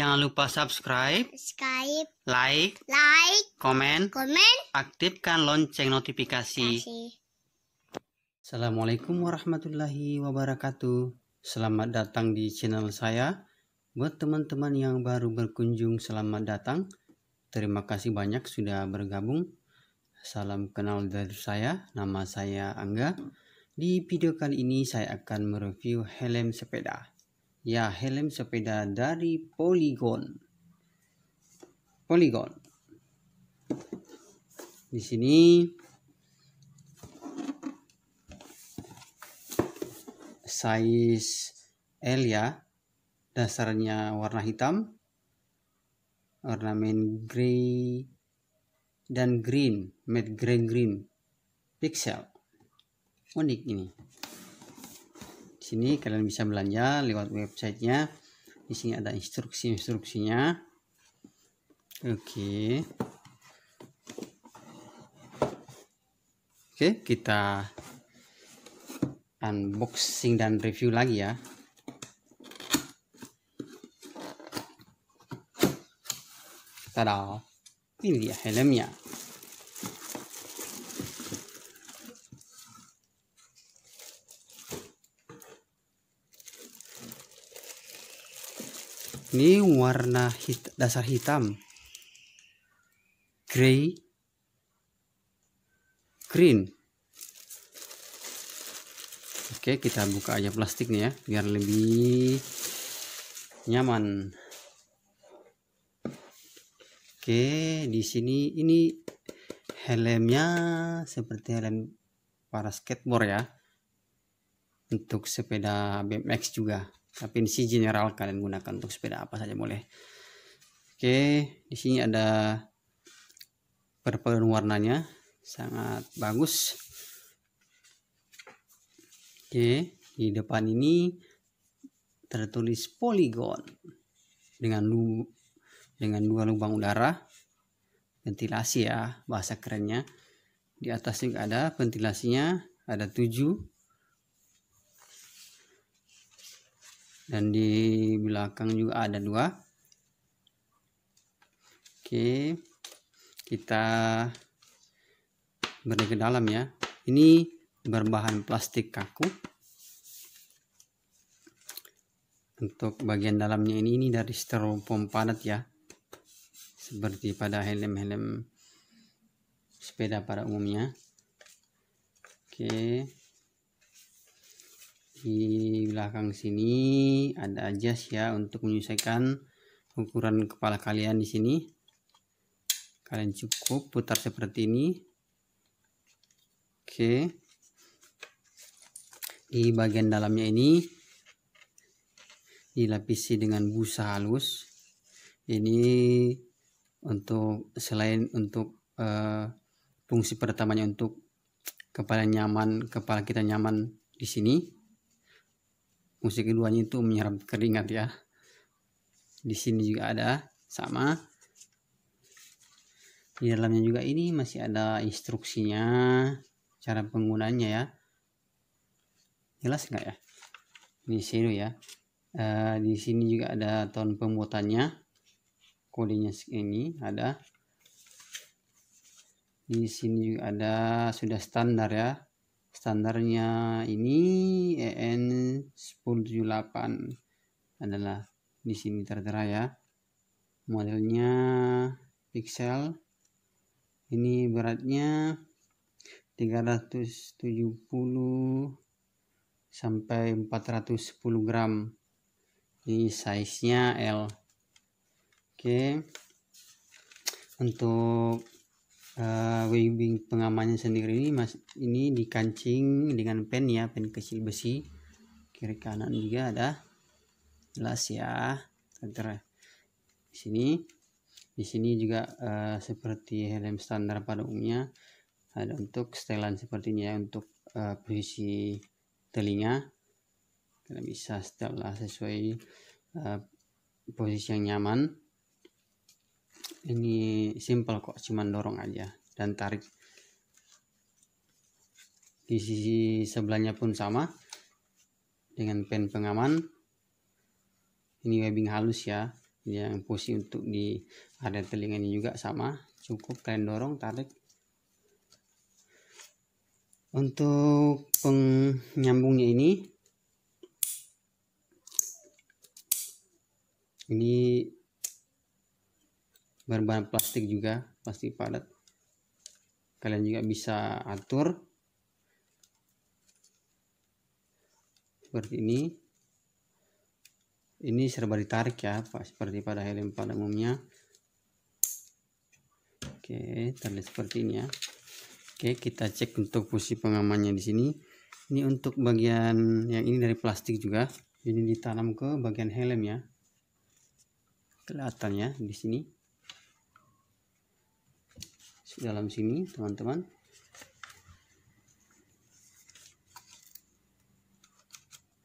Jangan lupa subscribe, subscribe, like, like, komen, komen, aktifkan lonceng notifikasi. kasih. Assalamualaikum warahmatullahi wabarakatuh. Selamat datang di channel saya. Buat teman-teman yang baru berkunjung, selamat datang. Terima kasih banyak sudah bergabung. Salam kenal dari saya, nama saya Angga. Di video kali ini saya akan mereview helm sepeda. Ya, helm sepeda dari Polygon. Polygon. Di sini size L ya. Dasarnya warna hitam. Ornamen grey dan green, matte grey green pixel. Unik ini. Sini kalian bisa belanja lewat websitenya. Di sini ada instruksi-instruksinya. Oke. Oke, kita unboxing dan review lagi ya. Tada. Ini dia helmnya. Ini warna hit dasar hitam. Grey. Green. Oke, kita buka aja plastiknya ya, biar lebih nyaman. Oke, di sini ini helmnya seperti helm para skateboard ya. Untuk sepeda BMX juga. Tapi ini general kalian gunakan untuk sepeda apa saja boleh. Oke, di sini ada perpaduan warnanya sangat bagus. Oke, di depan ini tertulis Polygon dengan lu dengan dua lubang udara ventilasi ya bahasa kerennya di atas juga ada ventilasinya ada tujuh dan di belakang juga ada dua. Oke kita beri ke dalam ya. Ini berbahan plastik kaku. Untuk bagian dalamnya ini ini dari styrofoam padat ya. Seperti pada helm-helm sepeda pada umumnya. Oke di belakang sini ada jas ya untuk menyesuaikan ukuran kepala kalian di sini. Kalian cukup putar seperti ini. Oke. Di bagian dalamnya ini dilapisi dengan busa halus. Ini untuk selain untuk uh, fungsi pertamanya untuk kepala nyaman kepala kita nyaman di sini fungsi keduanya itu menyerap keringat ya. Di sini juga ada sama. Di dalamnya juga ini masih ada instruksinya cara penggunanya ya. Jelas nggak ya? Ini seru ya. Uh, di sini juga ada tahun pembuatannya. Kodenya ini ada. Di sini juga ada sudah standar ya standarnya ini EN 1078 adalah di sini tertera ya. Modelnya pixel. Ini beratnya 370 sampai 410 gram. Ini size nya L. Oke. Untuk uh, webbing pengamannya sendiri ini mas ini dikancing dengan pen ya pen kecil besi. Kiri kanan juga ada. Jelas ya tertera di sini di sini juga uh, seperti helm standar pada umumnya. Ada untuk setelan seperti ini ya untuk uh, posisi telinga. Kalian bisa setelah sesuai uh, posisi yang nyaman ini simple kok cuman dorong aja dan tarik. Di sisi sebelahnya pun sama dengan pen pengaman. Ini webbing halus ya yang posisi untuk di area telinga ini juga sama. Cukup kalian dorong tarik. Untuk penyambungnya ini ini berbahan plastik juga plastik padat. Kalian juga bisa atur seperti ini. Ini serba ditarik ya Pak seperti pada helm pada umumnya. Oke terlihat seperti ini ya. Oke kita cek untuk posisi pengamannya di sini. Ini untuk bagian yang ini dari plastik juga. Ini ditanam ke bagian helm ya. Kelihatannya di sini dalam sini teman-teman.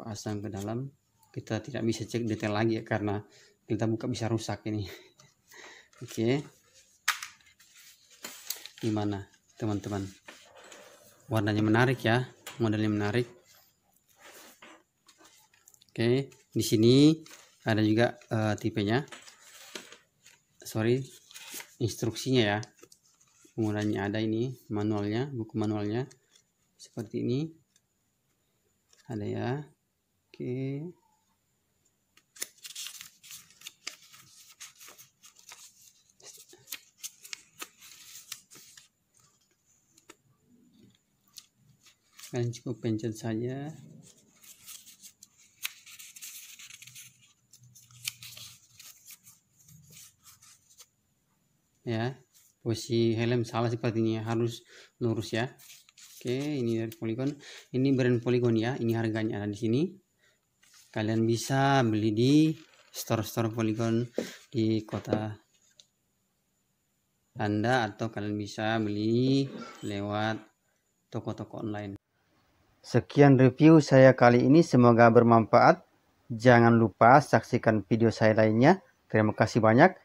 Pasang ke dalam. Kita tidak bisa cek detail lagi ya karena kita buka bisa rusak ini. Oke. Okay. gimana teman-teman? Warnanya menarik ya modelnya menarik. Oke okay. di sini ada juga uh, tipenya. Sorry instruksinya ya penggunaannya ada ini manualnya buku manualnya. Seperti ini. Ada ya. Oke. Kalian cukup pencet saja. Ya posisi helm salah sepertinya harus lurus ya oke ini dari polygon ini brand polygon ya ini harganya ada di sini kalian bisa beli di store-store polygon di kota anda atau kalian bisa beli lewat toko-toko online Sekian review saya kali ini, semoga bermanfaat. Jangan lupa saksikan video saya lainnya. Terima kasih banyak.